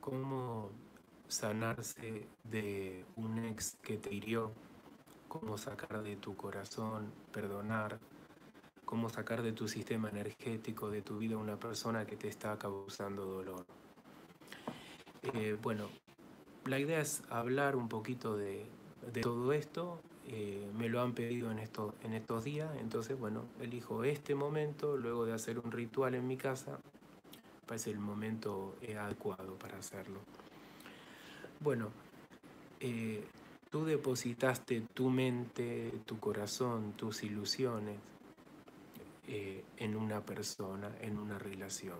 cómo sanarse de un ex que te hirió, cómo sacar de tu corazón, perdonar, cómo sacar de tu sistema energético, de tu vida, una persona que te está causando dolor. Eh, bueno, la idea es hablar un poquito de, todo esto. Eh, me lo han pedido en, esto, en estos días, entonces bueno, elijo este momento, luego de hacer un ritual en mi casa, parece el momento eh, adecuado para hacerlo. Bueno, eh, tú depositaste tu mente, tu corazón, tus ilusiones eh, en una persona, en una relación.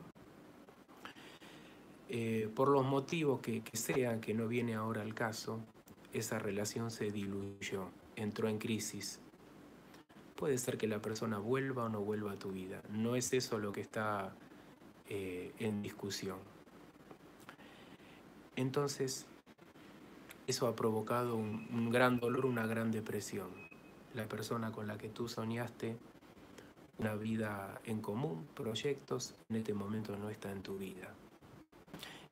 Eh, por los motivos que, que sean, que no viene ahora al caso, esa relación se diluyó, entró en crisis. Puede ser que la persona vuelva o no vuelva a tu vida. No es eso lo que está en discusión. Entonces, eso ha provocado un, gran dolor, una gran depresión. La persona con la que tú soñaste una vida en común, proyectos, en este momento no está en tu vida.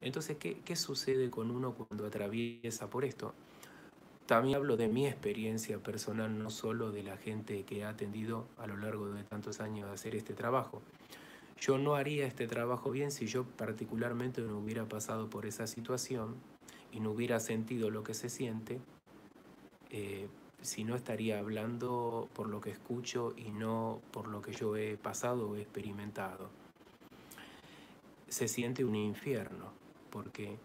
Entonces, ¿qué, ¿qué, sucede con uno cuando atraviesa por esto? También hablo de mi experiencia personal, no solo de la gente que ha atendido a lo largo de tantos años a hacer este trabajo. Yo no haría este trabajo bien si yo particularmente no hubiera pasado por esa situación y no hubiera sentido lo que se siente, eh, si no estaría hablando por lo que escucho y no por lo que yo he pasado o experimentado. Se siente un infierno porque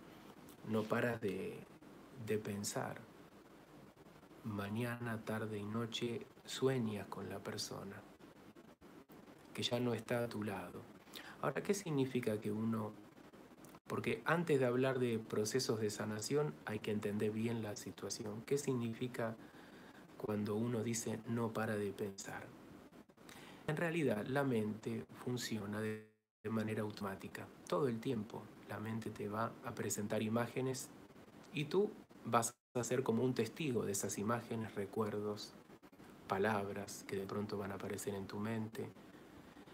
no paras de, de pensar. Mañana, tarde y noche sueñas con la persona que ya no está a tu lado. Ahora, ¿qué significa que uno porque antes de hablar de procesos de sanación hay que entender bien la situación. ¿Qué significa cuando uno dice no para de pensar? En realidad la mente funciona de, manera automática. Todo el tiempo la mente te va a presentar imágenes y tú vas a ser como un testigo de esas imágenes, recuerdos, palabras que de pronto van a aparecer en tu mente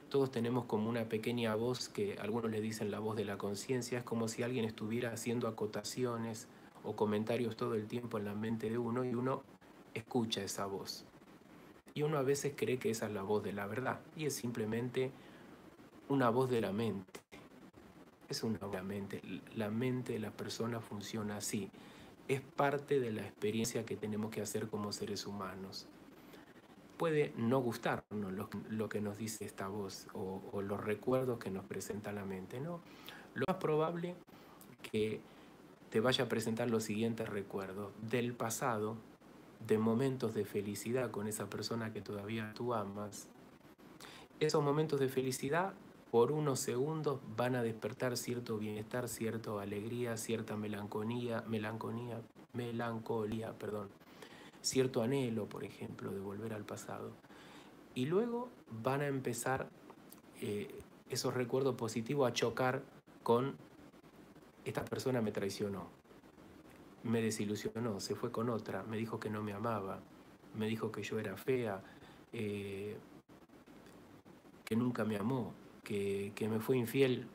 todos tenemos como una pequeña voz que algunos le dicen la voz de la conciencia, es como si alguien estuviera haciendo acotaciones o comentarios todo el tiempo en la mente de uno y uno escucha esa voz. Y uno a veces cree que esa es la voz de la verdad y es simplemente una voz de la mente. Es una voz de la mente. La mente de la persona funciona así. Es parte de la experiencia que tenemos que hacer como seres humanos puede no gustarnos lo, que nos dice esta voz o, los recuerdos que nos presenta la mente, ¿no? Lo más probable que te vaya a presentar los siguientes recuerdos del pasado, de momentos de felicidad con esa persona que todavía tú amas. Esos momentos de felicidad por unos segundos van a despertar cierto bienestar, cierta alegría, cierta melancolía, melancolía, melancolía, perdón cierto anhelo, por ejemplo, de volver al pasado. Y luego van a empezar eh, esos recuerdos positivos a chocar con esta persona me traicionó, me desilusionó, se fue con otra, me dijo que no me amaba, me dijo que yo era fea, eh, que nunca me amó, que, que me fue infiel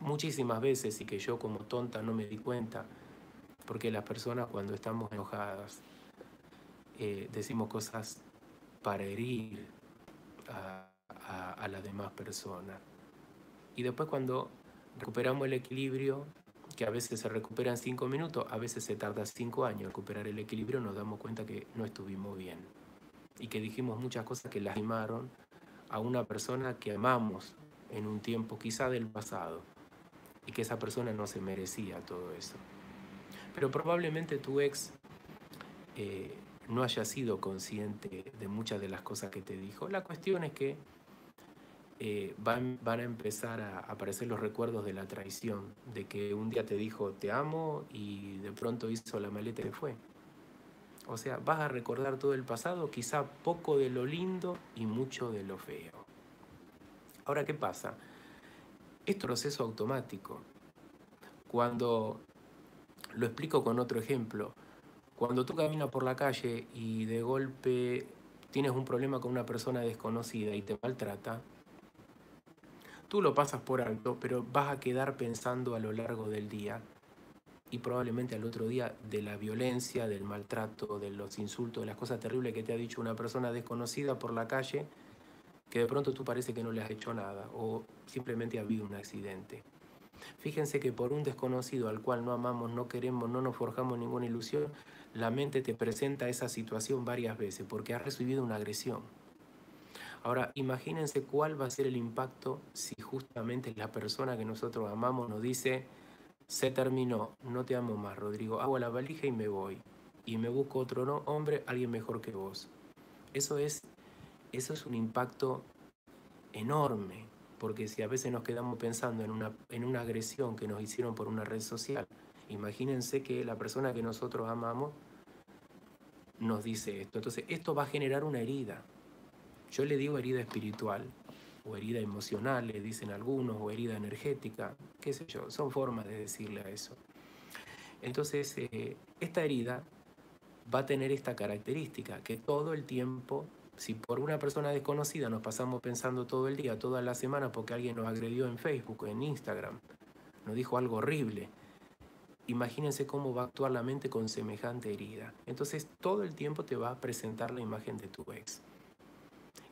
muchísimas veces y que yo como tonta no me di cuenta, porque las personas cuando estamos enojadas eh, decimos cosas para herir a, a, la demás persona. Y después cuando recuperamos el equilibrio, que a veces se recupera en cinco minutos, a veces se tarda cinco años recuperar el equilibrio, nos damos cuenta que no estuvimos bien. Y que dijimos muchas cosas que lastimaron a una persona que amamos en un tiempo quizá del pasado. Y que esa persona no se merecía todo eso. Pero probablemente tu ex eh, no haya sido consciente de muchas de las cosas que te dijo. La cuestión es que eh, van, van, a empezar a aparecer los recuerdos de la traición, de que un día te dijo te amo y de pronto hizo la maleta y fue. O sea, vas a recordar todo el pasado, quizá poco de lo lindo y mucho de lo feo. Ahora, ¿qué pasa? Es proceso automático. Cuando lo explico con otro ejemplo, cuando tú caminas por la calle y de golpe tienes un problema con una persona desconocida y te maltrata, tú lo pasas por alto, pero vas a quedar pensando a lo largo del día y probablemente al otro día de la violencia, del maltrato, de los insultos, de las cosas terribles que te ha dicho una persona desconocida por la calle, que de pronto tú parece que no le has hecho nada o simplemente ha habido un accidente. Fíjense que por un desconocido al cual no amamos, no queremos, no nos forjamos ninguna ilusión, la mente te presenta esa situación varias veces porque has recibido una agresión. Ahora, imagínense cuál va a ser el impacto si justamente la persona que nosotros amamos nos dice, se terminó, no te amo más, Rodrigo, hago la valija y me voy. Y me busco otro hombre, alguien mejor que vos. Eso es, eso es un impacto enorme, porque si a veces nos quedamos pensando en una, en una agresión que nos hicieron por una red social, imagínense que la persona que nosotros amamos nos dice esto. Entonces, esto va a generar una herida. Yo le digo herida espiritual, o herida emocional, le dicen algunos, o herida energética, qué sé yo, son formas de decirle a eso. Entonces, eh, esta herida va a tener esta característica, que todo el tiempo, si por una persona desconocida nos pasamos pensando todo el día, toda la semana, porque alguien nos agredió en Facebook, en Instagram, nos dijo algo horrible, imagínense cómo va a actuar la mente con semejante herida. Entonces, todo el tiempo te va a presentar la imagen de tu ex.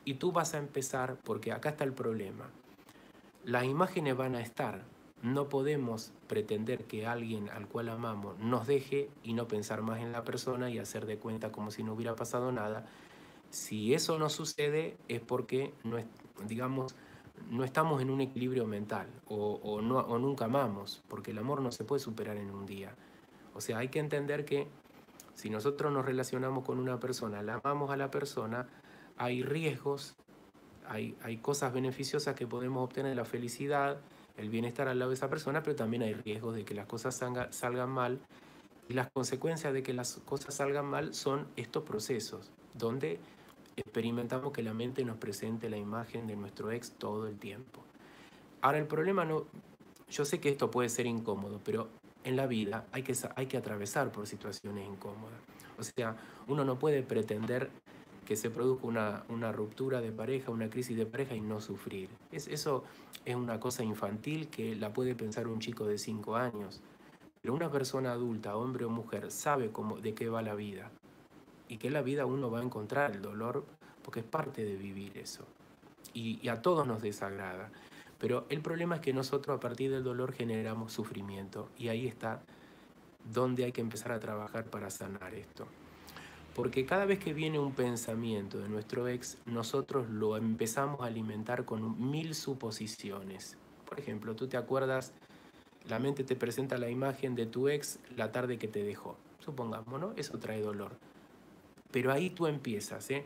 Y tú vas a empezar, porque acá está el problema. Las imágenes van a estar. No podemos pretender que alguien al cual amamos nos deje y no pensar más en la persona y hacer de cuenta como si no hubiera pasado nada. Si eso no sucede es porque no, digamos, no estamos en un equilibrio mental o, no, o nunca amamos, porque el amor no se puede superar en un día. O sea, hay que entender que si nosotros nos relacionamos con una persona, la amamos a la persona, hay riesgos, hay, hay cosas beneficiosas que podemos obtener, la felicidad, el bienestar al lado de esa persona, pero también hay riesgos de que las cosas salgan mal. Y las consecuencias de que las cosas salgan mal son estos procesos, donde experimentamos que la mente nos presente la imagen de nuestro ex todo el tiempo. Ahora el problema no, yo sé que esto puede ser incómodo, pero en la vida hay que, hay que atravesar por situaciones incómodas. O sea, uno no puede pretender que se produzca una, una, ruptura de pareja, una crisis de pareja y no sufrir. Es, eso es una cosa infantil que la puede pensar un chico de 5 años. Pero una persona adulta, hombre o mujer, sabe cómo, de qué va la vida. Y que la vida uno va a encontrar el dolor porque es parte de vivir eso. Y, y a todos nos desagrada. Pero el problema es que nosotros a partir del dolor generamos sufrimiento. Y ahí está donde hay que empezar a trabajar para sanar esto. Porque cada vez que viene un pensamiento de nuestro ex, nosotros lo empezamos a alimentar con mil suposiciones. Por ejemplo, tú te acuerdas, la mente te presenta la imagen de tu ex la tarde que te dejó. Supongamos, ¿no? Eso trae dolor. Pero ahí tú empiezas, ¿eh?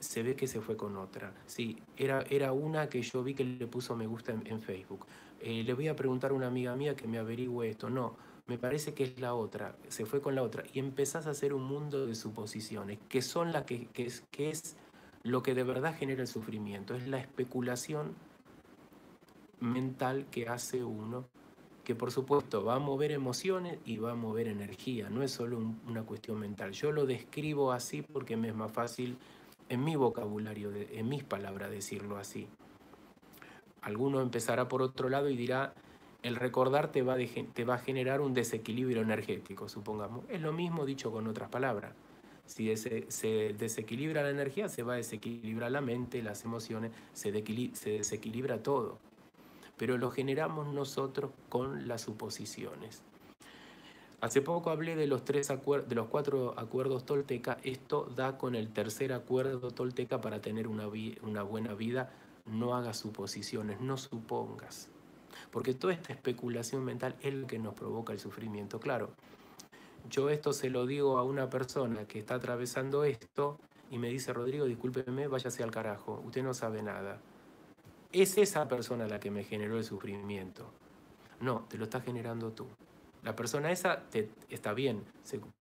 Se ve que se fue con otra. Sí, era, era una que yo vi que le puso me gusta en, Facebook. Eh, le voy a preguntar a una amiga mía que me averigüe esto. No, me parece que es la otra, se fue con la otra, y empezás a hacer un mundo de suposiciones, que son la que, es, que es lo que de verdad genera el sufrimiento, es la especulación mental que hace uno, que por supuesto va a mover emociones y va a mover energía, no es solo una cuestión mental. Yo lo describo así porque me es más fácil en mi vocabulario, en mis palabras decirlo así. Alguno empezará por otro lado y dirá, el recordar te va, a generar un desequilibrio energético, supongamos. Es lo mismo dicho con otras palabras. Si se desequilibra la energía, se va a desequilibrar la mente, las emociones, se, desequilibra todo. Pero lo generamos nosotros con las suposiciones. Hace poco hablé de los, tres de los cuatro acuerdos tolteca. Esto da con el tercer acuerdo tolteca para tener una, una buena vida. No hagas suposiciones, no supongas. Porque toda esta especulación mental es lo que nos provoca el sufrimiento. Claro, yo esto se lo digo a una persona que está atravesando esto y me dice, Rodrigo, discúlpeme, váyase al carajo, usted no sabe nada. Es esa persona la que me generó el sufrimiento. No, te lo está generando tú. La persona esa te, está bien,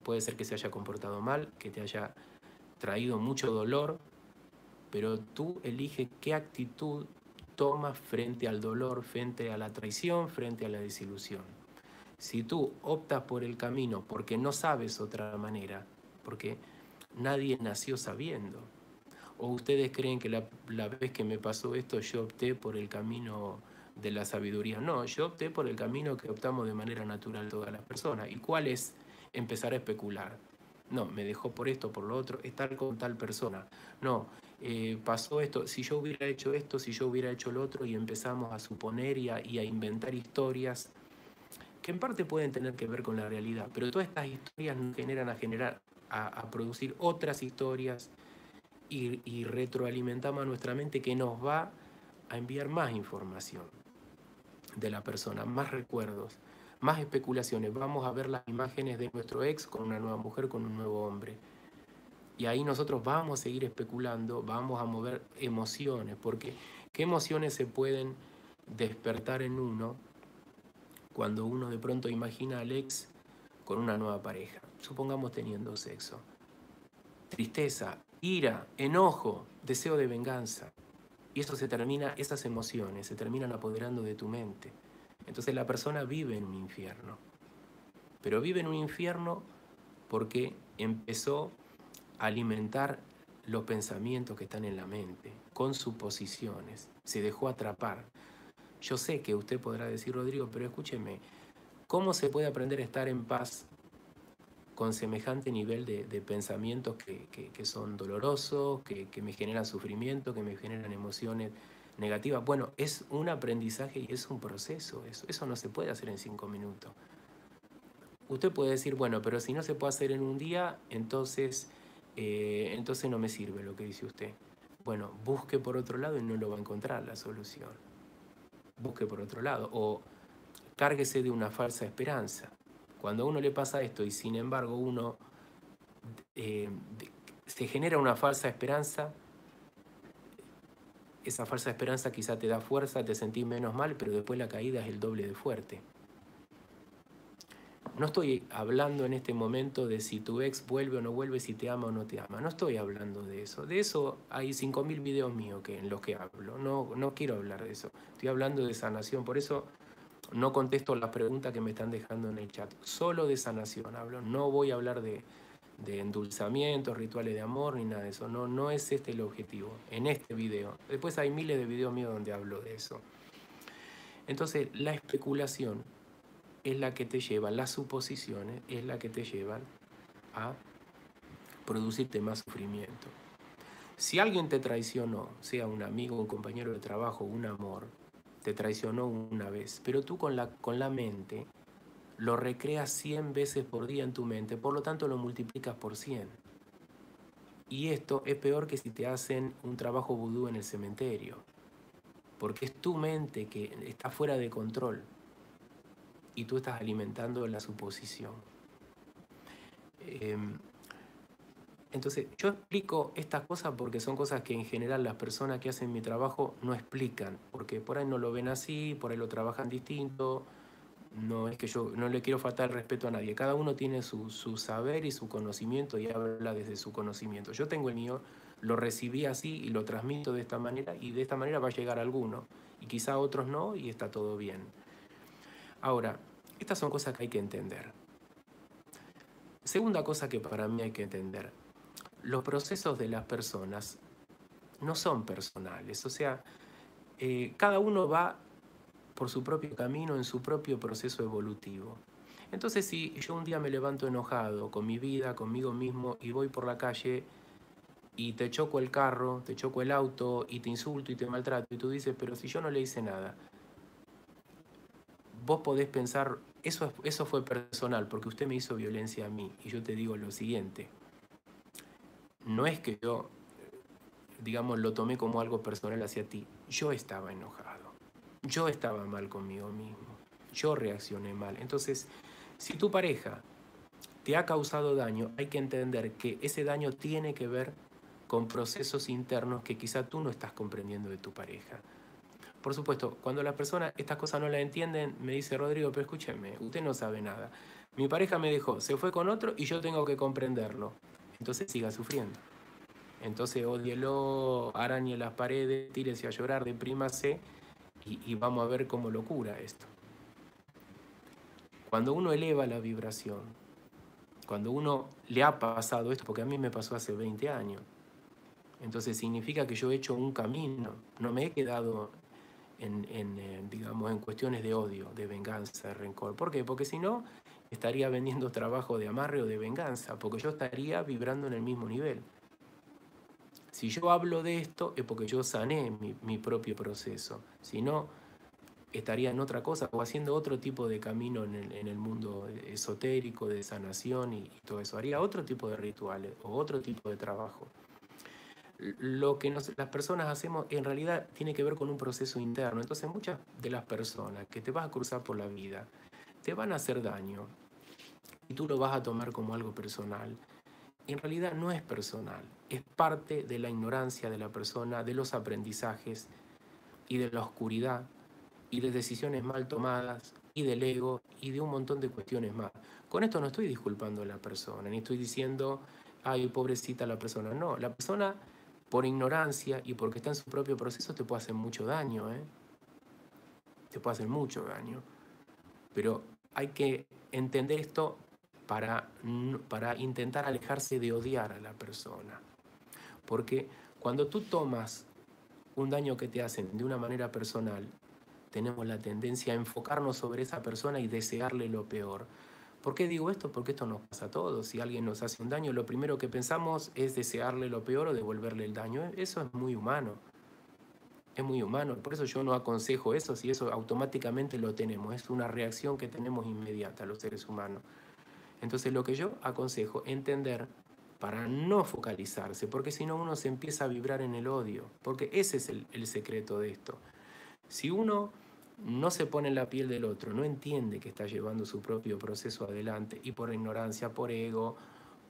puede ser que se haya comportado mal, que te haya traído mucho dolor, pero tú eliges qué actitud toma frente al dolor, frente a la traición, frente a la desilusión. Si tú optas por el camino porque no sabes otra manera, porque nadie nació sabiendo, o ustedes creen que la, vez que me pasó esto yo opté por el camino de la sabiduría. No, yo opté por el camino que optamos de manera natural todas las personas. ¿Y cuál es empezar a especular? No, me dejó por esto, por lo otro, estar con tal persona. No, eh, pasó esto, si yo hubiera hecho esto, si yo hubiera hecho lo otro, y empezamos a suponer y a, inventar historias que en parte pueden tener que ver con la realidad, pero todas estas historias generan a generar, a, producir otras historias y, retroalimentamos a nuestra mente que nos va a enviar más información de la persona, más recuerdos, más especulaciones. Vamos a ver las imágenes de nuestro ex con una nueva mujer, con un nuevo hombre. Y ahí nosotros vamos a seguir especulando, vamos a mover emociones, porque ¿qué emociones se pueden despertar en uno cuando uno de pronto imagina al ex con una nueva pareja? Supongamos teniendo sexo. Tristeza, ira, enojo, deseo de venganza. Y eso se termina, esas emociones se terminan apoderando de tu mente. Entonces la persona vive en un infierno. Pero vive en un infierno porque empezó a alimentar los pensamientos que están en la mente, con suposiciones. Se dejó atrapar. Yo sé que usted podrá decir, Rodrigo, pero escúcheme, ¿cómo se puede aprender a estar en paz con semejante nivel de, pensamientos que, son dolorosos, que, me generan sufrimiento, que me generan emociones negativas. Bueno, es un aprendizaje y es un proceso. Eso, eso no se puede hacer en cinco minutos. Usted puede decir, bueno, pero si no se puede hacer en un día, entonces, eh, entonces no me sirve lo que dice usted. Bueno, busque por otro lado y no lo va a encontrar la solución. Busque por otro lado. O cárguese de una falsa esperanza. Cuando a uno le pasa esto y sin embargo uno eh, se genera una falsa esperanza, esa falsa esperanza quizá te da fuerza, te sentís menos mal, pero después la caída es el doble de fuerte. No estoy hablando en este momento de si tu ex vuelve o no vuelve, si te ama o no te ama. No estoy hablando de eso. De eso hay 5.000 videos míos que, en los que hablo. No, no quiero hablar de eso. Estoy hablando de sanación. Por eso no contesto las preguntas que me están dejando en el chat. Solo de sanación hablo. No voy a hablar de, de endulzamientos, rituales de amor, ni nada de eso. No, no es este el objetivo en este video. Después hay miles de videos míos donde hablo de eso. Entonces, la especulación es la que te lleva, las suposiciones es la que te llevan a producirte más sufrimiento. Si alguien te traicionó, sea un amigo, un compañero de trabajo, un amor, te traicionó una vez, pero tú con la, con la mente lo recreas 100 veces por día en tu mente, por lo tanto lo multiplicas por 100. Y esto es peor que si te hacen un trabajo vudú en el cementerio, porque es tu mente que está fuera de control y tú estás alimentando la suposición. Em, entonces, yo explico estas cosas porque son cosas que en general las personas que hacen mi trabajo no explican, porque por ahí no lo ven así, por ahí lo trabajan distinto. No es que yo no le quiero faltar respeto a nadie. Cada uno tiene su, saber y su conocimiento y habla desde su conocimiento. Yo tengo el mío, lo recibí así y lo transmito de esta manera y de esta manera va a llegar a alguno. Y quizá otros no y está todo bien. Ahora, estas son cosas que hay que entender. Segunda cosa que para mí hay que entender los procesos de las personas no son personales, o sea, eh, cada uno va por su propio camino, en su propio proceso evolutivo. Entonces, si yo un día me levanto enojado con mi vida, conmigo mismo, y voy por la calle y te choco el carro, te choco el auto y te insulto y te maltrato, y tú dices, pero si yo no le hice nada, vos podés pensar, eso, eso fue personal, porque usted me hizo violencia a mí, y yo te digo lo siguiente, no es que yo, digamos, lo tomé como algo personal hacia ti. Yo estaba enojado. Yo estaba mal conmigo mismo. Yo reaccioné mal. Entonces, si tu pareja te ha causado daño, hay que entender que ese daño tiene que ver con procesos internos que quizá tú no estás comprendiendo de tu pareja. Por supuesto, cuando las personas estas cosas no las entienden, me dice Rodrigo, pero escúcheme, usted no sabe nada. Mi pareja me dejó, se fue con otro y yo tengo que comprenderlo entonces siga sufriendo. Entonces odielo, arañe las paredes, tírese a llorar, deprímase y, y vamos a ver cómo lo cura esto. Cuando uno eleva la vibración, cuando uno le ha pasado esto, porque a mí me pasó hace 20 años, entonces significa que yo he hecho un camino, no me he quedado en, eh, digamos, en cuestiones de odio, de venganza, de rencor. ¿Por qué? Porque si no, estaría vendiendo trabajo de amarre o de venganza, porque yo estaría vibrando en el mismo nivel. Si yo hablo de esto es porque yo sané mi, propio proceso. Si no, estaría en otra cosa o haciendo otro tipo de camino en el, mundo esotérico, de sanación y, todo eso. Haría otro tipo de rituales o otro tipo de trabajo. Lo que las personas hacemos en realidad tiene que ver con un proceso interno. Entonces muchas de las personas que te vas a cruzar por la vida te van a hacer daño y tú lo vas a tomar como algo personal en realidad no es personal, es parte de la ignorancia de la persona, de los aprendizajes y de la oscuridad y de decisiones mal tomadas y del ego y de un montón de cuestiones más. Con esto no estoy disculpando a la persona, ni estoy diciendo, ay, pobrecita la persona. No, la persona por ignorancia y porque está en su propio proceso te puede hacer mucho daño, ¿eh? Te puede hacer mucho daño. Pero hay que entender esto para, para intentar alejarse de odiar a la persona. Porque cuando tú tomas un daño que te hacen de una manera personal, tenemos la tendencia a enfocarnos sobre esa persona y desearle lo peor. ¿Por qué digo esto? Porque esto nos pasa a todos. Si alguien nos hace un daño, lo primero que pensamos es desearle lo peor o devolverle el daño. Eso es muy humano. Es muy humano. Por eso yo no aconsejo eso si eso automáticamente lo tenemos. Es una reacción que tenemos inmediata los seres humanos. Entonces lo que yo aconsejo, entender para no focalizarse, porque si no uno se empieza a vibrar en el odio, porque ese es el, el secreto de esto. Si uno no se pone en la piel del otro, no entiende que está llevando su propio proceso adelante y por ignorancia, por ego,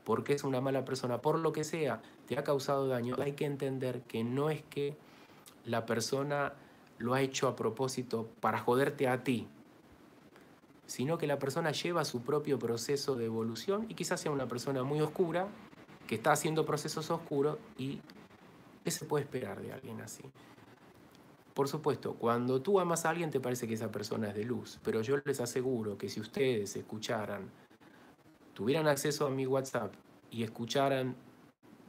porque es una mala persona, por lo que sea, te ha causado daño, hay que entender que no es que la persona lo ha hecho a propósito para joderte a ti, sino que la persona lleva su propio proceso de evolución y quizás sea una persona muy oscura, que está haciendo procesos oscuros y ¿qué se puede esperar de alguien así? Por supuesto, cuando tú amas a alguien te parece que esa persona es de luz, pero yo les aseguro que si ustedes escucharan, tuvieran acceso a mi WhatsApp y escucharan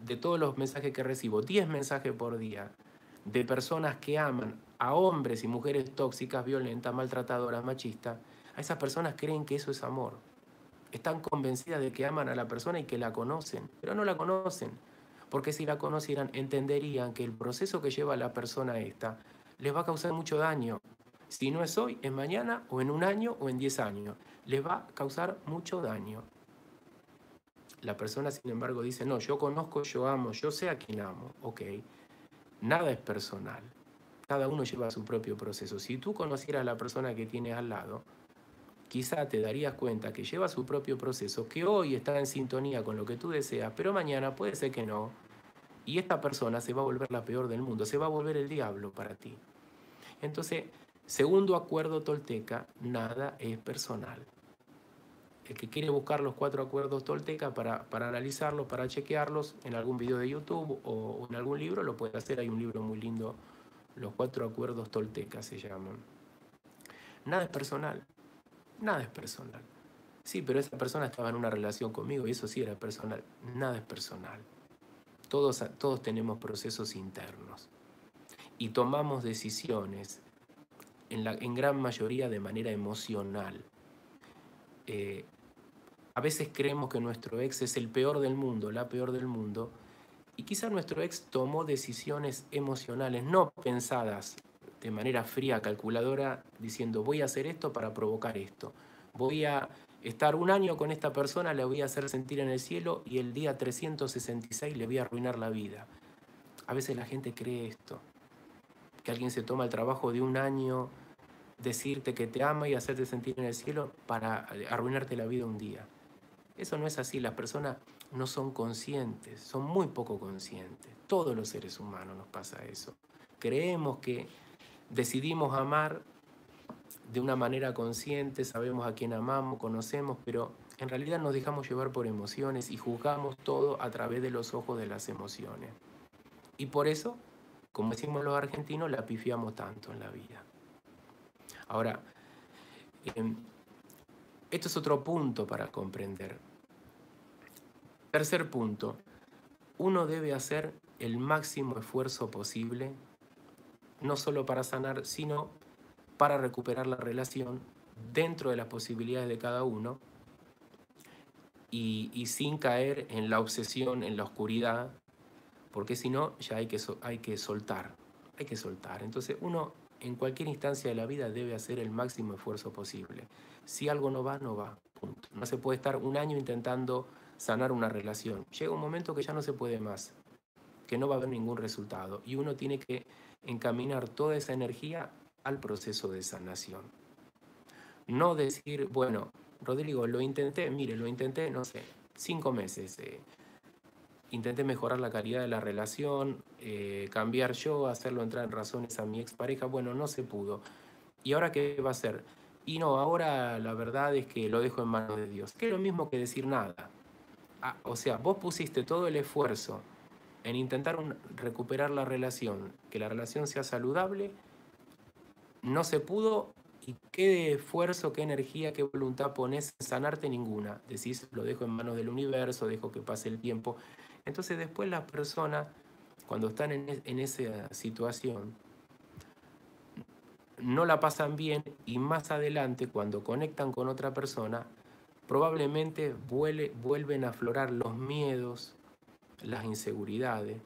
de todos los mensajes que recibo, 10 mensajes por día, de personas que aman a hombres y mujeres tóxicas, violentas, maltratadoras, machistas, a esas personas creen que eso es amor. Están convencidas de que aman a la persona y que la conocen, pero no la conocen. Porque si la conocieran, entenderían que el proceso que lleva la persona esta les va a causar mucho daño. Si no es hoy, es mañana, o en un año, o en diez años. Les va a causar mucho daño. La persona, sin embargo, dice, no, yo conozco, yo amo, yo sé a quién amo. Ok, nada es personal. Cada uno lleva su propio proceso. Si tú conocieras a la persona que tienes al lado, quizá te darías cuenta que lleva su propio proceso, que hoy está en sintonía con lo que tú deseas, pero mañana puede ser que no. Y esta persona se va a volver la peor del mundo, se va a volver el diablo para ti. Entonces, segundo acuerdo tolteca, nada es personal. El que quiere buscar los cuatro acuerdos tolteca para, para analizarlos, para chequearlos en algún video de YouTube o en algún libro, lo puede hacer. Hay un libro muy lindo, Los cuatro acuerdos toltecas se llaman. Nada es personal. Nada es personal. Sí, pero esa persona estaba en una relación conmigo y eso sí era personal. Nada es personal. Todos, todos tenemos procesos internos y tomamos decisiones en, la, en gran mayoría de manera emocional. Eh, a veces creemos que nuestro ex es el peor del mundo, la peor del mundo, y quizá nuestro ex tomó decisiones emocionales no pensadas de manera fría, calculadora, diciendo voy a hacer esto para provocar esto. Voy a estar un año con esta persona, le voy a hacer sentir en el cielo y el día 366 le voy a arruinar la vida. A veces la gente cree esto, que alguien se toma el trabajo de un año decirte que te ama y hacerte sentir en el cielo para arruinarte la vida un día. Eso no es así, las personas no son conscientes, son muy poco conscientes. Todos los seres humanos nos pasa eso. Creemos que decidimos amar de una manera consciente, sabemos a quién amamos, conocemos, pero en realidad nos dejamos llevar por emociones y juzgamos todo a través de los ojos de las emociones. Y por eso, como decimos los argentinos, la pifiamos tanto en la vida. Ahora, em, esto es otro punto para comprender. Tercer punto, uno debe hacer el máximo esfuerzo posible no solo para sanar, sino para recuperar la relación dentro de las posibilidades de cada uno y, sin caer en la obsesión, en la oscuridad, porque si no, ya hay que, hay que soltar, hay que soltar. Entonces uno en cualquier instancia de la vida debe hacer el máximo esfuerzo posible. Si algo no va, no va. No se puede estar un año intentando sanar una relación. Llega un momento que ya no se puede más, que no va a haber ningún resultado y uno tiene que encaminar toda esa energía al proceso de sanación. No decir, bueno, Rodrigo, lo intenté, mire, lo intenté, no sé, cinco meses. Eh, intenté mejorar la calidad de la relación, eh, cambiar yo, hacerlo entrar en razones a mi expareja. Bueno, no se pudo. ¿Y ahora qué va a hacer? Y no, ahora la verdad es que lo dejo en manos de Dios. Que es lo mismo que decir nada. Ah, o sea, vos pusiste todo el esfuerzo en intentar recuperar la relación, que la relación sea saludable, no se pudo y qué esfuerzo, qué energía, qué voluntad pones en sanarte ninguna. Decís, lo dejo en manos del universo, dejo que pase el tiempo. Entonces después las personas, cuando están en, en esa situación, no la pasan bien y más adelante, cuando conectan con otra persona, probablemente vuelven a aflorar los miedos, las inseguridades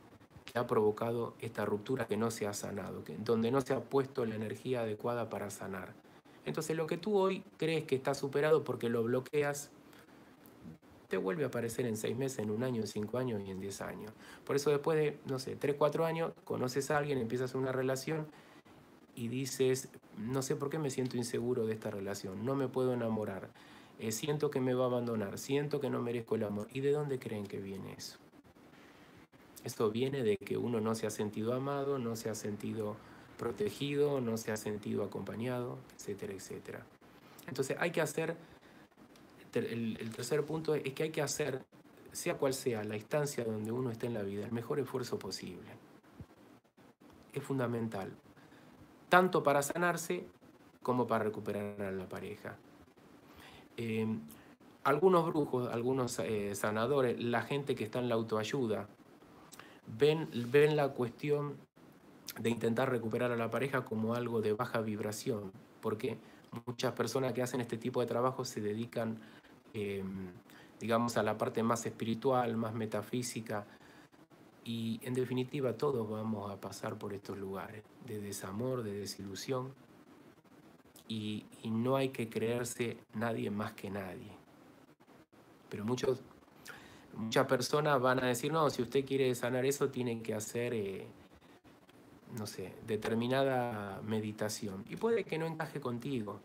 que ha provocado esta ruptura que no se ha sanado, que, donde no se ha puesto la energía adecuada para sanar. Entonces lo que tú hoy crees que está superado porque lo bloqueas, te vuelve a aparecer en seis meses, en un año, en cinco años y en diez años. Por eso después de, no sé, tres, cuatro años, conoces a alguien, empiezas una relación y dices, no sé por qué me siento inseguro de esta relación, no me puedo enamorar, eh, siento que me va a abandonar, siento que no merezco el amor. ¿Y de dónde creen que viene eso? Esto viene de que uno no se ha sentido amado, no se ha sentido protegido, no se ha sentido acompañado, etcétera, etcétera. Entonces hay que hacer, el, el tercer punto es que hay que hacer, sea cual sea la instancia donde uno esté en la vida, el mejor esfuerzo posible. Es fundamental, tanto para sanarse como para recuperar a la pareja. Eh, algunos brujos, algunos eh, sanadores, la gente que está en la autoayuda, ven, ven la cuestión de intentar recuperar a la pareja como algo de baja vibración, porque muchas personas que hacen este tipo de trabajo se dedican, em, digamos, a la parte más espiritual, más metafísica, y en definitiva todos vamos a pasar por estos lugares de desamor, de desilusión, y, no hay que creerse nadie más que nadie. Pero muchos, muchas personas van a decir, no, si usted quiere sanar eso, tiene que hacer... Eh, no sé, determinada meditación. Y puede que no encaje contigo.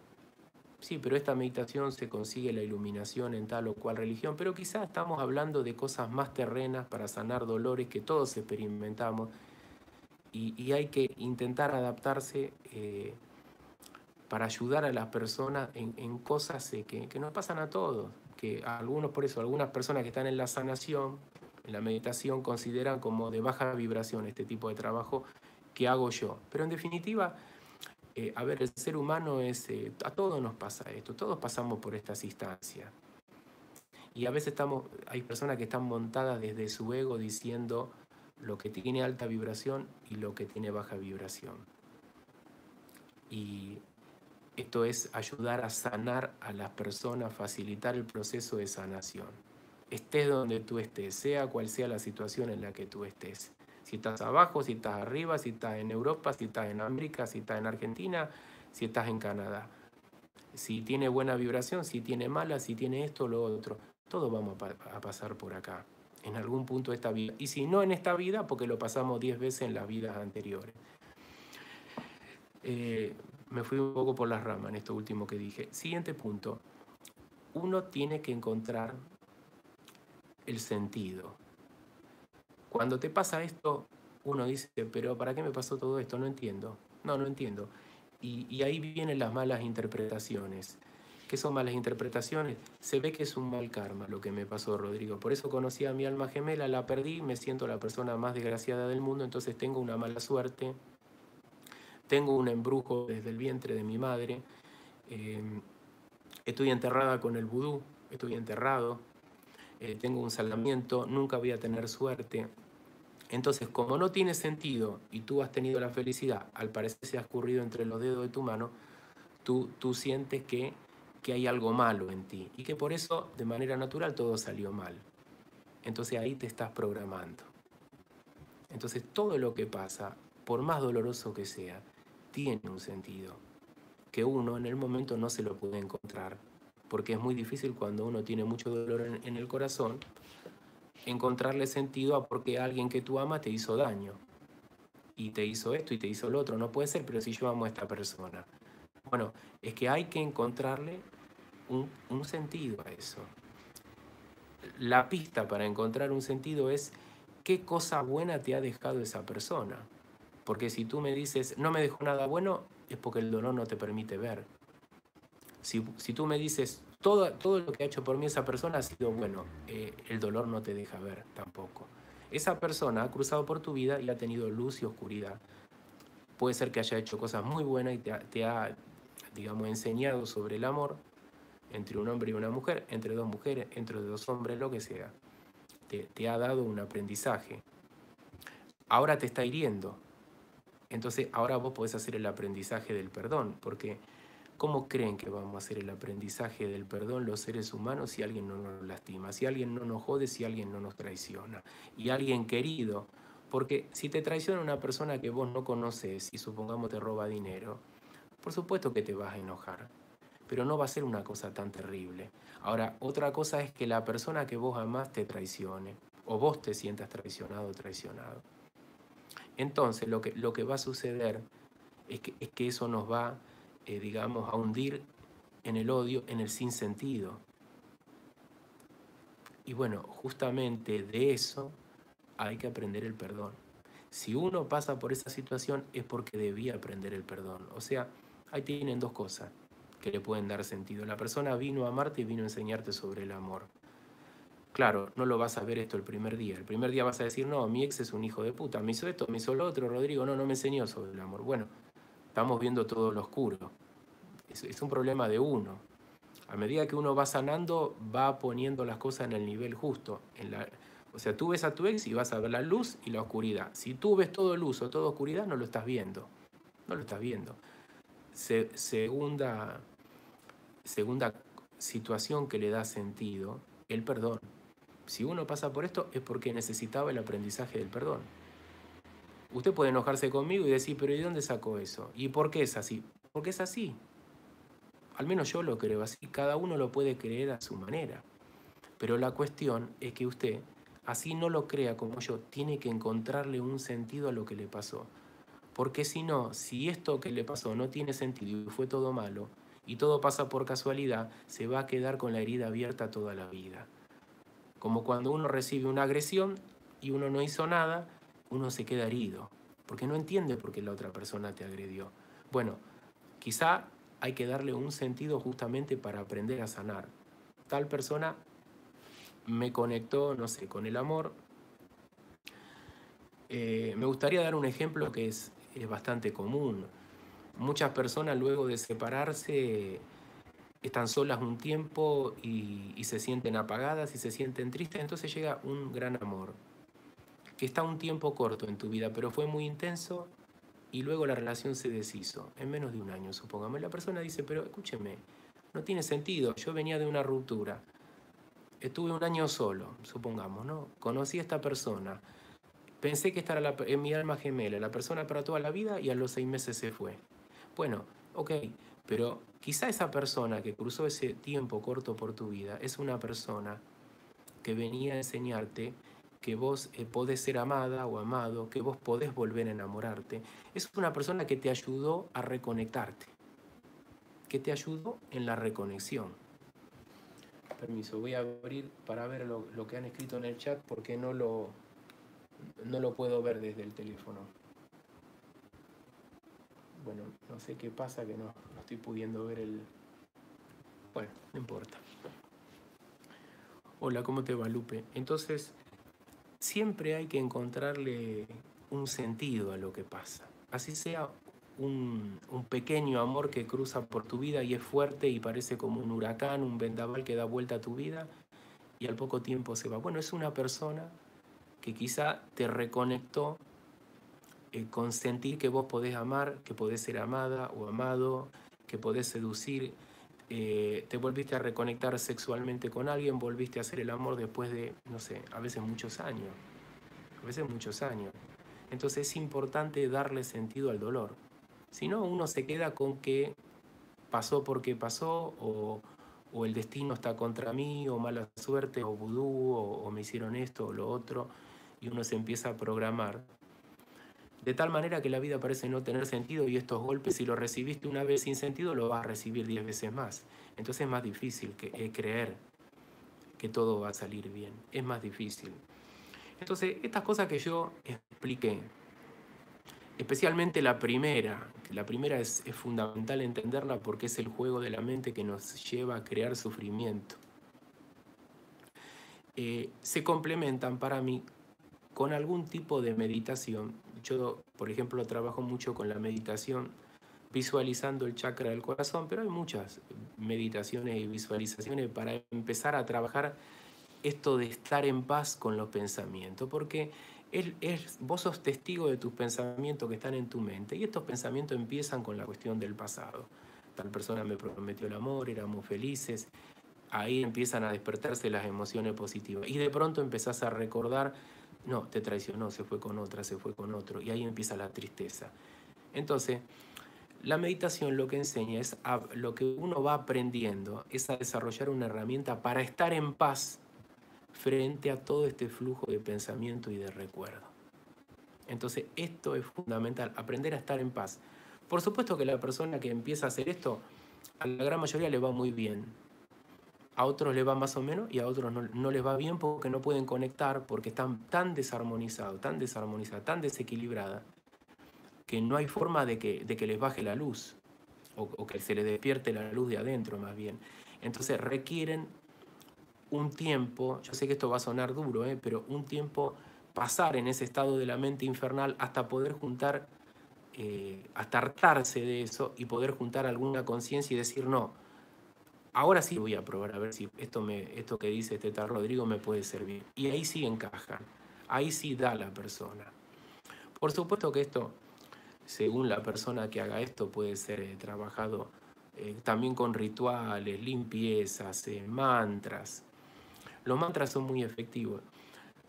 Sí, pero esta meditación se consigue la iluminación en tal o cual religión, pero quizás estamos hablando de cosas más terrenas para sanar dolores que todos experimentamos y, hay que intentar adaptarse eh, para ayudar a las personas en, cosas eh, que, que, nos pasan a todos, que algunos, por eso, algunas personas que están en la sanación, en la meditación, consideran como de baja vibración este tipo de trabajo ¿qué hago yo? Pero en definitiva, eh, a ver, el ser humano es, eh, a todos nos pasa esto, todos pasamos por estas instancias. Y a veces estamos, hay personas que están montadas desde su ego diciendo lo que tiene alta vibración y lo que tiene baja vibración. Y esto es ayudar a sanar a las personas, facilitar el proceso de sanación. Estés donde tú estés, sea cual sea la situación en la que tú estés si estás abajo, si estás arriba, si estás en Europa, si estás en América, si estás en Argentina, si estás en Canadá. Si tiene buena vibración, si tiene mala, si tiene esto o lo otro. Todos vamos a, pasar por acá, en algún punto de esta vida. Y si no en esta vida, porque lo pasamos diez veces en las vidas anteriores. Eh, me fui un poco por las ramas en esto último que dije. Siguiente punto. Uno tiene que encontrar el sentido. Cuando te pasa esto, uno dice, pero ¿para qué me pasó todo esto? No entiendo. No, no entiendo. Y, ahí vienen las malas interpretaciones. ¿Qué son malas interpretaciones? Se ve que es un mal karma lo que me pasó, Rodrigo. Por eso conocí a mi alma gemela, la perdí, me siento la persona más desgraciada del mundo, entonces tengo una mala suerte, tengo un embrujo desde el vientre de mi madre, eh, estoy enterrada con el vudú, estoy enterrado, eh, tengo un salamiento, nunca voy a tener suerte, Entonces, como no tiene sentido y tú has tenido la felicidad, al parecer se ha escurrido entre los dedos de tu mano, tú, tú sientes que, que hay algo malo en ti y que por eso de manera natural todo salió mal. Entonces ahí te estás programando. Entonces todo lo que pasa, por más doloroso que sea, tiene un sentido, que uno en el momento no se lo puede encontrar, porque es muy difícil cuando uno tiene mucho dolor en, el corazón, encontrarle sentido a porque alguien que tú amas te hizo daño. Y te hizo esto y te hizo lo otro. No puede ser, pero si yo amo a esta persona. Bueno, es que hay que encontrarle un, un sentido a eso. La pista para encontrar un sentido es qué cosa buena te ha dejado esa persona. Porque si tú me dices, no me dejó nada bueno, es porque el dolor no te permite ver. Si, si tú me dices, todo, todo lo que ha hecho por mí esa persona ha sido bueno, eh, el dolor no te deja ver tampoco. Esa persona ha cruzado por tu vida y ha tenido luz y oscuridad. Puede ser que haya hecho cosas muy buenas y te te ha digamos, enseñado sobre el amor entre un hombre y una mujer, entre dos mujeres, entre dos hombres, lo que sea. Te, te ha dado un aprendizaje. Ahora te está hiriendo. Entonces ahora vos podés hacer el aprendizaje del perdón, porque ¿cómo creen que vamos a hacer el aprendizaje del perdón los seres humanos si alguien no nos lastima, si alguien no nos jode, si alguien no nos traiciona? Y alguien querido, porque si te traiciona una persona que vos no conoces y supongamos te roba dinero, por supuesto que te vas a enojar, pero no va a ser una cosa tan terrible. Ahora, otra cosa es que la persona que vos amás te traicione o vos te sientas traicionado o traicionado. Entonces, lo que, lo que va a suceder es que, es que eso nos va, eh, digamos, a hundir en el odio, en el sinsentido. Y bueno, justamente de eso hay que aprender el perdón. Si uno pasa por esa situación es porque debía aprender el perdón. O sea, Ahí tienen dos cosas que le pueden dar sentido. La persona vino a amarte y vino a enseñarte sobre el amor. Claro, no lo vas a ver esto el primer día. El primer día vas a decir, no, mi ex es un hijo de puta, me hizo esto, me hizo lo otro, Rodrigo, no, no me enseñó sobre el amor. Bueno, estamos viendo todo lo oscuro. Es, un problema de uno. A medida que uno va sanando, va poniendo las cosas en el nivel justo. O sea, tú ves a tu ex y vas a ver la luz y la oscuridad. Si tú ves todo luz o toda oscuridad, no lo estás viendo. No lo estás viendo segunda, segunda situación que le da sentido, el perdón. Si uno pasa por esto es porque necesitaba el aprendizaje del perdón. Usted puede enojarse conmigo y decir, pero ¿y dónde sacó eso? ¿Y por qué es así? Porque es así. Al menos yo lo creo así. Cada uno lo puede creer a su manera. Pero la cuestión es que usted, así no lo crea como yo, tiene que encontrarle un sentido a lo que le pasó. Porque si no, si esto que le pasó no tiene sentido y fue todo malo, y todo pasa por casualidad, se va a quedar con la herida abierta toda la vida. Como cuando uno recibe una agresión y uno no hizo nada, uno se queda herido, porque no entiende por qué la otra persona te agredió. Bueno, quizá hay que darle un sentido justamente para aprender a sanar. Tal persona me conectó, no sé, con el amor. Eh, me gustaría dar un ejemplo que es es bastante común. Muchas personas luego de separarse están solas un tiempo y, se sienten apagadas y se sienten tristes, entonces llega un gran amor, que está un tiempo corto en tu vida, pero fue muy intenso y luego la relación se deshizo, en menos de un año, supongamos. La persona dice, pero escúcheme, no tiene sentido, yo venía de una ruptura, estuve un año solo, supongamos, ¿no? Conocí a esta persona, Pensé que esta era en mi alma gemela, la persona para toda la vida y a los seis meses se fue. Bueno, ok, pero quizá esa persona que cruzó ese tiempo corto por tu vida es una persona que venía a enseñarte que vos eh, podés ser amada o amado, que vos podés volver a enamorarte. Es una persona que te ayudó a reconectarte, que te ayudó en la reconexión. Permiso, voy a abrir para ver lo, lo que han escrito en el chat porque no lo, no lo puedo ver desde el teléfono. Bueno, no sé qué pasa que no, estoy pudiendo ver el... Bueno, no importa. Hola, ¿cómo te va, Lupe? Entonces, siempre hay que encontrarle un sentido a lo que pasa. Así sea un, un, pequeño amor que cruza por tu vida y es fuerte y parece como un huracán, un vendaval que da vuelta a tu vida y al poco tiempo se va. Bueno, es una persona que quizá te reconectó eh, con sentir que vos podés amar, que podés ser amada o amado, que podés seducir, eh, te volviste a reconectar sexualmente con alguien, volviste a hacer el amor después de, no sé, a veces muchos años, a veces muchos años. Entonces es importante darle sentido al dolor. Si no, uno se queda con que pasó porque pasó, o, el destino está contra mí, o mala suerte, o vudú, o, me hicieron esto o lo otro, y uno se empieza a programar. De tal manera que la vida parece no tener sentido y estos golpes, si los recibiste una vez sin sentido, lo vas a recibir diez veces más. Entonces es más difícil que, eh, creer que todo va a salir bien. Es más difícil. Entonces, estas cosas que yo expliqué, especialmente la primera, la primera es, fundamental entenderla porque es el juego de la mente que nos lleva a crear sufrimiento. Eh, se complementan para mí con algún tipo de meditación. Yo, por ejemplo, trabajo mucho con la meditación visualizando el chakra del corazón, pero hay muchas meditaciones y visualizaciones para empezar a trabajar esto de estar en paz con los pensamientos, porque es, vos sos testigo de tus pensamientos que están en tu mente y estos pensamientos empiezan con la cuestión del pasado. Tal persona me prometió el amor, éramos felices, ahí empiezan a despertarse las emociones positivas y de pronto empezás a recordar, no, te traicionó, se fue con otra, se fue con otro y ahí empieza la tristeza. Entonces, la meditación lo que enseña es lo que uno va aprendiendo es a desarrollar una herramienta para estar en paz frente a todo este flujo de pensamiento y de recuerdo. Entonces, esto es fundamental, aprender a estar en paz. Por supuesto que la persona que empieza a hacer esto, a la gran mayoría le va muy bien. A otros le va más o menos y a otros no, les va bien porque no pueden conectar, porque están tan desarmonizados, tan desarmonizados, tan desequilibradas, que no hay forma de que, de que les baje la luz o, o que se les despierte la luz de adentro más bien. Entonces requieren un tiempo, yo sé que esto va a sonar duro, ¿eh? pero un tiempo pasar en ese estado de la mente infernal hasta poder juntar, eh, hasta hartarse de eso y poder juntar alguna conciencia y decir, no, ahora sí voy a probar a ver si esto, me, esto que dice este tal Rodrigo me puede servir. Y ahí sí encaja, ahí sí da la persona. Por supuesto que esto, según la persona que haga esto, puede ser eh, trabajado eh, también con rituales, limpiezas, mantras, los mantras son muy efectivos.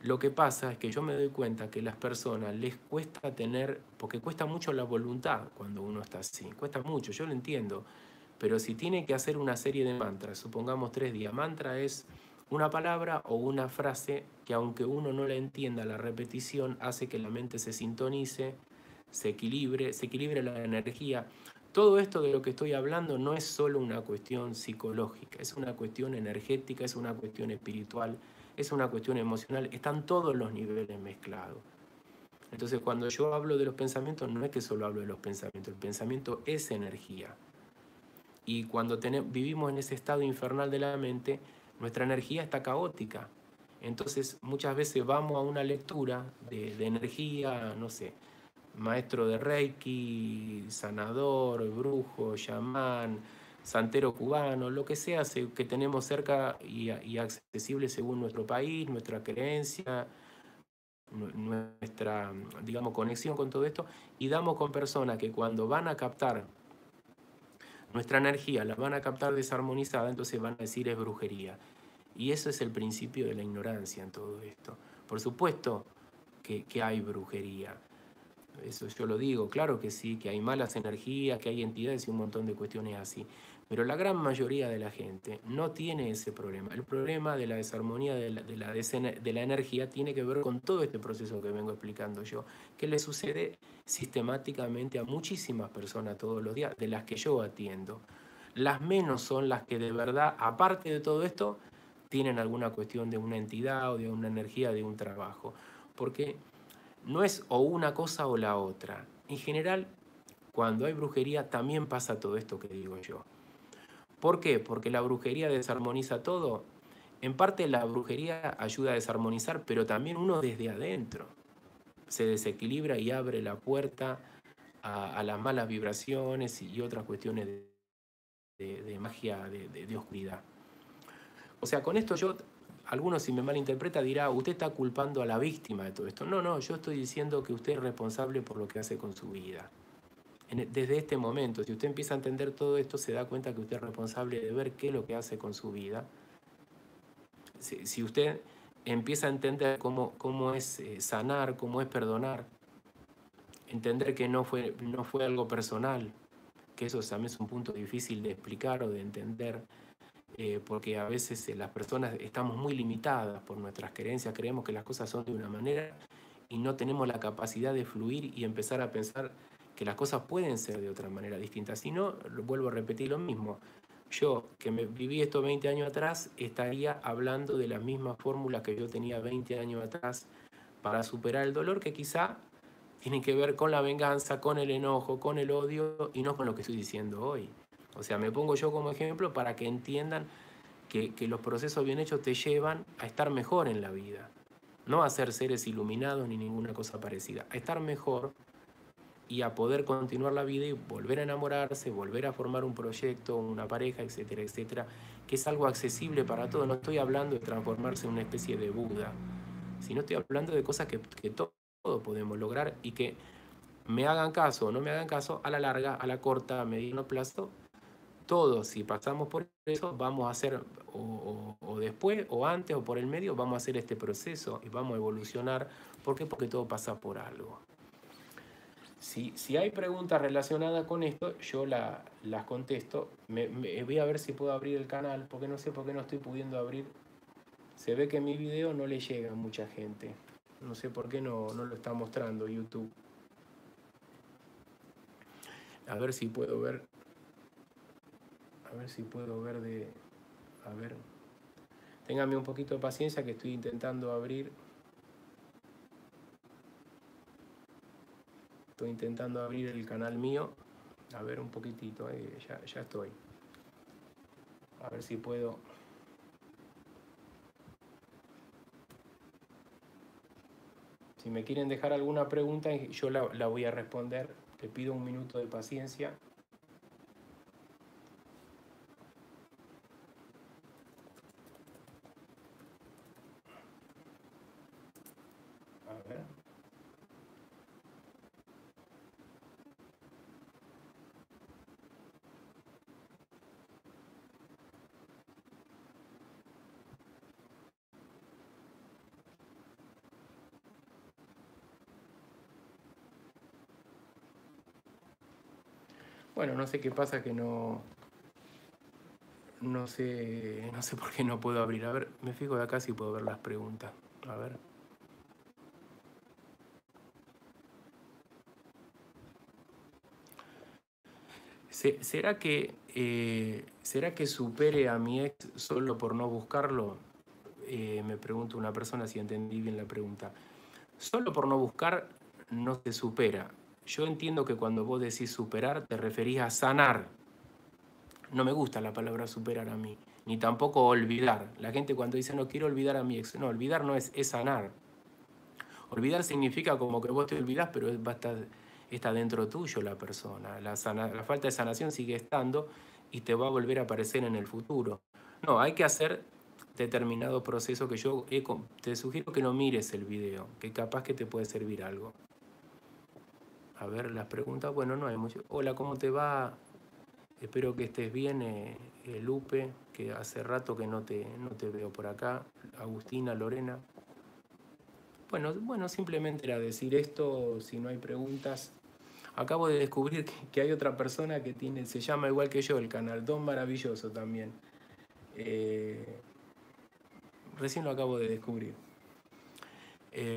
Lo que pasa es que yo me doy cuenta que las personas les cuesta tener, porque cuesta mucho la voluntad cuando uno está así, cuesta mucho, yo lo entiendo, pero si tiene que hacer una serie de mantras, supongamos tres días, mantra es una palabra o una frase que aunque uno no la entienda, la repetición hace que la mente se sintonice, se equilibre, se equilibre la energía. Todo esto de lo que estoy hablando no es solo una cuestión psicológica, es una cuestión energética, es una cuestión espiritual, es una cuestión emocional, están todos los niveles mezclados. Entonces cuando yo hablo de los pensamientos, no es que solo hablo de los pensamientos, el pensamiento es energía. Y cuando vivimos en ese estado infernal de la mente, nuestra energía está caótica. Entonces muchas veces vamos a una lectura de, energía, no sé, maestro de Reiki, sanador, brujo, chamán, santero cubano, lo que sea que tenemos cerca y, accesible según nuestro país, nuestra creencia, nuestra, digamos, conexión con todo esto, y damos con personas que cuando van a captar nuestra energía, la van a captar desarmonizada, entonces van a decir es brujería. Y eso es el principio de la ignorancia en todo esto. Por supuesto que, que hay brujería eso yo lo digo, claro que sí, que hay malas energías, que hay entidades y un montón de cuestiones así. Pero la gran mayoría de la gente no tiene ese problema. El problema de la desarmonía de la, energía tiene que ver con todo este proceso que vengo explicando yo, que le sucede sistemáticamente a muchísimas personas todos los días, de las que yo atiendo. Las menos son las que de verdad, aparte de todo esto, tienen alguna cuestión de una entidad o de una energía, de un trabajo. Porque no es o una cosa o la otra. En general, cuando hay brujería también pasa todo esto que digo yo. ¿Por qué? Porque la brujería desarmoniza todo. En parte la brujería ayuda a desarmonizar, pero también uno desde adentro se desequilibra y abre la puerta a, las malas vibraciones y otras cuestiones de, magia, de oscuridad. O sea, con esto yo algunos si me malinterpreta dirá, usted está culpando a la víctima de todo esto. No, no, yo estoy diciendo que usted es responsable por lo que hace con su vida. E, desde este momento, si usted empieza a entender todo esto, se da cuenta que usted es responsable de ver qué es lo que hace con su vida. Si, usted empieza a entender cómo, cómo es eh, sanar, cómo es perdonar, entender que no fue, no fue algo personal, que eso también es un punto difícil de explicar o de entender, eh, porque a veces eh, las personas estamos muy limitadas por nuestras creencias, creemos que las cosas son de una manera y no tenemos la capacidad de fluir y empezar a pensar que las cosas pueden ser de otra manera distinta. Si no, vuelvo a repetir lo mismo. Yo, que me viví esto 20 años atrás, estaría hablando de las mismas fórmulas que yo tenía 20 años atrás para superar el dolor que quizá tienen que ver con la venganza, con el enojo, con el odio y no con lo que estoy diciendo hoy. O sea, me pongo yo como ejemplo para que entiendan que, que los procesos bien hechos te llevan a estar mejor en la vida. No a ser seres iluminados ni ninguna cosa parecida. A estar mejor y a poder continuar la vida y volver a enamorarse, volver a formar un proyecto, una pareja, etcétera, etcétera, que es algo accesible para todos. No estoy hablando de transformarse en una especie de Buda, sino estoy hablando de cosas que, todos podemos lograr y que me hagan caso o no me hagan caso, a la larga, a la corta, a mediano plazo, todos, si pasamos por eso, vamos a hacer, o, o, después, o antes, o por el medio, vamos a hacer este proceso y vamos a evolucionar. ¿Por qué? Porque todo pasa por algo. Si, hay preguntas relacionadas con esto, yo las contesto. Me, voy a ver si puedo abrir el canal, porque no sé por qué no estoy pudiendo abrir. Se ve que mi video no le llega a mucha gente. No sé por qué no, no lo está mostrando YouTube. A ver si puedo ver. A ver si puedo ver de. A ver. Téngame un poquito de paciencia que estoy intentando abrir. Estoy intentando abrir el canal mío. A ver un poquitito, eh, ya, ya estoy. A ver si puedo. Si me quieren dejar alguna pregunta, yo la, la voy a responder. Te pido un minuto de paciencia. Bueno, no sé qué pasa que no. No sé. No sé por qué no puedo abrir. A ver, me fijo de acá si puedo ver las preguntas. A ver. ¿Será que, eh, ¿Será que supere a mi ex solo por no buscarlo? Eh, me pregunta una persona si entendí bien la pregunta. Solo por no buscar no se supera. Yo entiendo que cuando vos decís superar te referís a sanar. No me gusta la palabra superar a mí, ni tampoco olvidar. La gente cuando dice no quiero olvidar a mi ex, no, olvidar no es, sanar. Olvidar significa como que vos te olvidás, pero va a estar, está dentro tuyo la persona. La, la falta de sanación sigue estando y te va a volver a aparecer en el futuro. No, hay que hacer determinado proceso que yo te sugiero que no mires el video, que capaz que te puede servir algo. A ver las preguntas. Bueno, no hay mucho. Hola, ¿cómo te va? Espero que estés bien, eh, eh, Lupe, que hace rato que no te, no te veo por acá. Agustina, Lorena. Bueno, bueno, simplemente era decir esto, si no hay preguntas. Acabo de descubrir que, hay otra persona que tiene, se llama igual que yo el canal, Don Maravilloso también. Eh, recién lo acabo de descubrir.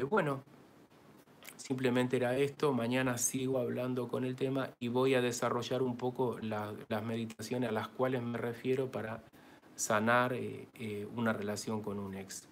bueno, Simplemente era esto, mañana sigo hablando con el tema y voy a desarrollar un poco las meditaciones a las cuales me refiero para sanar eh, eh, una relación con un ex.